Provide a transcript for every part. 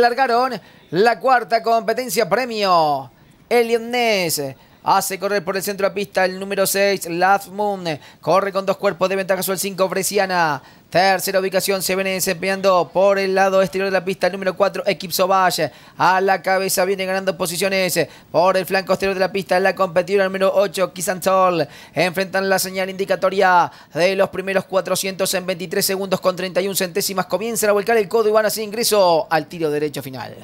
Largaron la cuarta competencia premio. Elion Ness hace correr por el centro de la pista el número 6, Last Moon. Corre con dos cuerpos de ventaja sobre el 5, Bresciana. Tercera ubicación se viene desempeñando por el lado exterior de la pista el número 4, Equipe Sauvage. A la cabeza viene ganando posiciones por el flanco exterior de la pista la competidora número 8, Kisantol. Enfrentan la señal indicatoria de los primeros 400 en 23 segundos con 31 centésimas. Comienzan a volcar el codo y van así ingreso al tiro derecho final.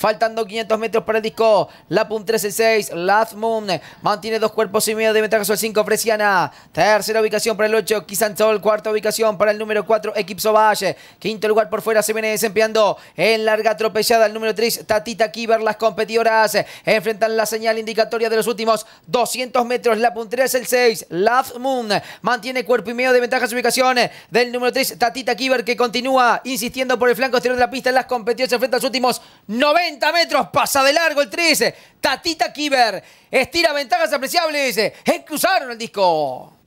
Faltando 500 metros para el disco. La PUM 6, Last Moon. Mantiene dos cuerpos y medio de ventaja sobre el 5, Fresiana. Tercera ubicación para el 8, Kisantol. Cuarta ubicación para el número 4, Equipe Sauvage. Quinto lugar por fuera se viene desempeñando en larga atropellada el número 3, Tatita Kiber. Las competidoras enfrentan la señal indicatoria de los últimos 200 metros. La PUM el 6, Last Moon. Mantiene cuerpo y medio de ventaja su ubicación del número 3, Tatita Kiber, que continúa insistiendo por el flanco exterior de la pista. Las competidoras enfrentan los últimos 90 metros, pasa de largo el 13. Tatita Kiber estira ventajas apreciables. Cruzaron el disco.